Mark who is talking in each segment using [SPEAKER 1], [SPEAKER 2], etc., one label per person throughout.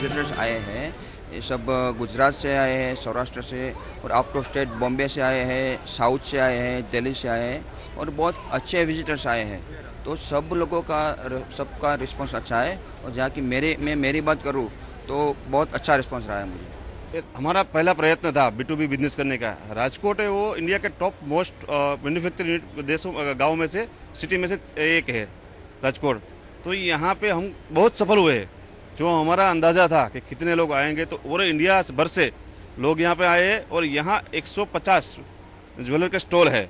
[SPEAKER 1] Visitors आए हैं। ये सब गुजरात से आए हैं, सौराष्ट्र से और आउट ऑफ़ स्टेट बॉम्बे से आए हैं साउथ से आए हैं दिल्ली से आए हैं और बहुत अच्छे विजिटर्स आए हैं। तो सब लोगों का सबका रिस्पांस अच्छा है और जहाँ की मेरे, मैं मेरी बात करूँ तो बहुत अच्छा रिस्पांस रहा है मुझे।
[SPEAKER 2] हमारा पहला प्रयत्न था बी टू बी बिज़नेस करने का। राजकोट है वो इंडिया के टॉप मोस्ट मैन्युफैक्चरिंग देशों गाँव में से सिटी में से एक है राजकोट। तो यहाँ पे हम बहुत सफल हुए हैं। जो हमारा अंदाज़ा था कि कितने लोग आएँगे तो पूरे इंडिया भर से लोग यहाँ पे आए और यहाँ 150 ज्वेलरी के स्टॉल है।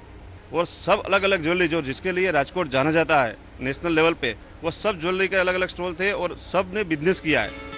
[SPEAKER 2] और सब अलग अलग ज्वेलरी जो जिसके लिए राजकोट जाना जाता है नेशनल लेवल पे, वो सब ज्वेलरी के अलग अलग स्टॉल थे और सबने बिज़नेस किया है।